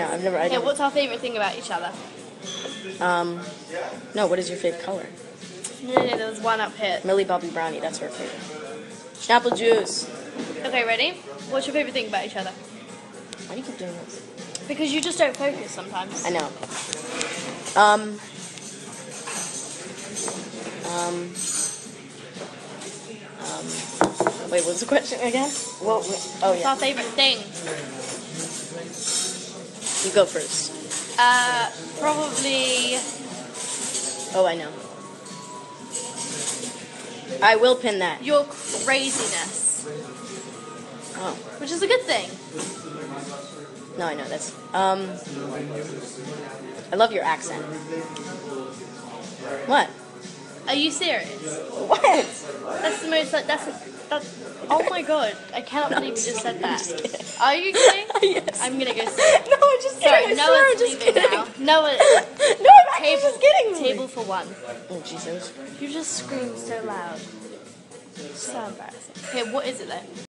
Yeah, I've never. I Okay, what's our favorite thing about each other? um, no. What is your favorite color? No, no, no, there was one up here. Millie Bobby Brownie. That's her favorite. Snapple juice. Okay, ready? What's your favorite thing about each other? Why do you keep doing this? Because you just don't focus sometimes. I know. Um. Um. Um. Wait, what's the question again? Wait, oh What's our favorite thing? You go first. Uh, probably. Oh, I know. I will pin that. your craziness, Oh, which is a good thing. no, I know that's. Um. I love your accent. What? Are you serious? What? That's the most like that's that's. Oh my god! I cannot No, believe you just said that. Are you kidding? yes. I'm gonna go sit. No, I'm just kidding. Sorry, I no swear, I'm just kidding. now. No one. No, I'm actually Table. just kidding. Table for one. Oh, Jesus. You just screamed so loud. So embarrassing. Okay, what is it then?